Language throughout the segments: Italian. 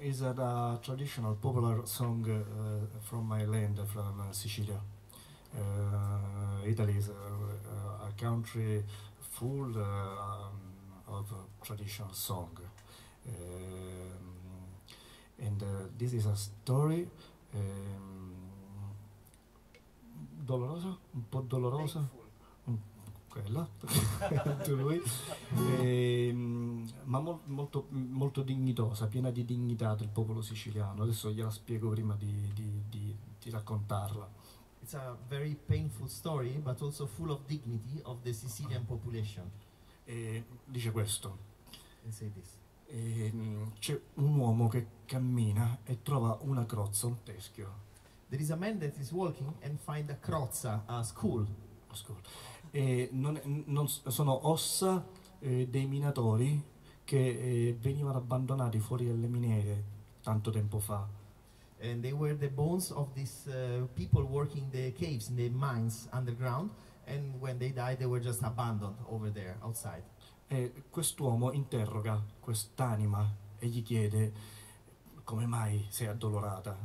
is a, a traditional popular song uh, from my land, from uh, Sicilia. Uh, Italy is a, a country full uh, um, of traditional song. Um, and this is a story um, dolorosa, un po' dolorosa, Mm, quella, lui, Ehm, ma mol- molto, molto dignitosa, piena di dignità del popolo siciliano. Adesso gliela spiego prima di, di- di- di raccontarla. It's a very painful story, but also full of dignity of the Sicilian population. E dice questo. Ehm, c'è un uomo che cammina e trova una crozza, un teschio. There is a man that is walking and find a crozza, a school. Ascolta. E non- non sono ossa eh, dei minatori che eh, venivano abbandonati fuori dalle miniere tanto tempo fa. And they were the bones of these uh, people working the caves the mines underground. And when they died, they were just abandoned over there outside. E quest'uomo interroga quest'anima e gli chiede come mai sei addolorata.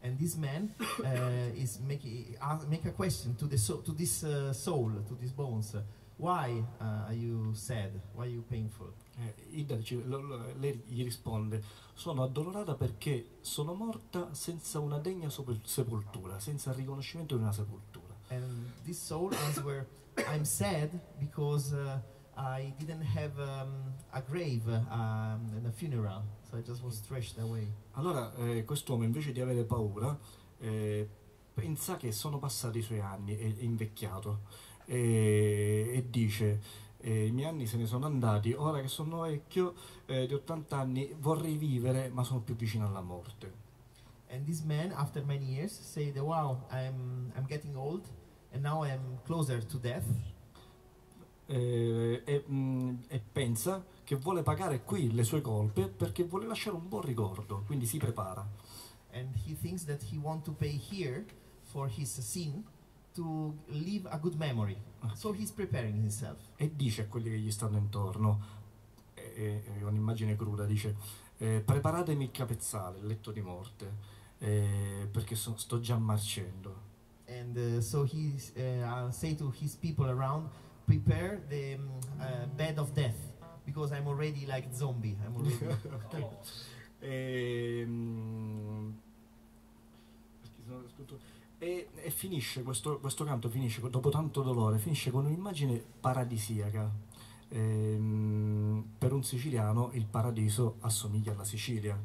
And this man uh, is making uh, make a question to the so- to this uh, soul, to these bones. Why uh, are you sad? Why are you painful? Eh, Ida lo- lo- lei gli risponde sono addolorata perché sono morta senza una degna sepoltura, senza il riconoscimento di una sepoltura. And this soul answer, I'm sad because uh, I didn't have um, a grave um, and a funeral, so I just was thrashed away. Allora eh, quest'uomo invece di avere paura eh, pensa che sono passati i suoi anni, è, è invecchiato e, e dice eh, i miei anni se ne sono andati, ora che sono vecchio eh, di 80 anni vorrei vivere ma sono più vicino alla morte. And this man, after many years, said, "Wow, I'm I'm getting old, and now I'm closer to death." Eh, e, mh, e pensa che vuole pagare qui le sue colpe perché vuole lasciare un buon ricordo, quindi si prepara. And he thinks that he want to pay here for his sin to leave a good memory. So he's preparing himself. e dice a quelli che gli stanno intorno, eh, eh, un'immagine cruda, dice eh, preparatemi il capezzale, il letto di morte, eh, perché so- sto già marcendo. And uh, so he uh, say to his people around, prepare the um, uh, bed of death because I'm already like zombie. I'm already. e, perché sono scritto- e- e finisce questo, questo canto finisce dopo tanto dolore finisce con un'immagine paradisiaca Ehm, per un siciliano il paradiso assomiglia alla Sicilia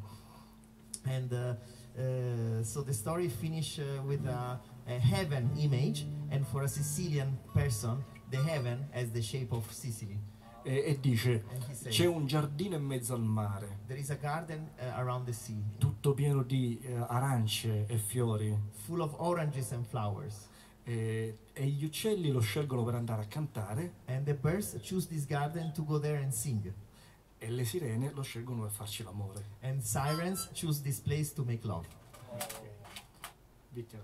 and uh, uh, so the story finish uh, with a, a heaven image, and for a Sicilian person, the heaven has the shape of Sicily. e, e dice c'è un giardino in mezzo al mare there is a garden uh, around the sea, tutto pieno di eh, arance e fiori full of oranges and flowers. e, e gli uccelli lo scelgono per andare a cantare And the birds choose this garden to go there and sing. e le sirene lo scelgono per farci l'amore. And sirens choose this place to make love. Vittima.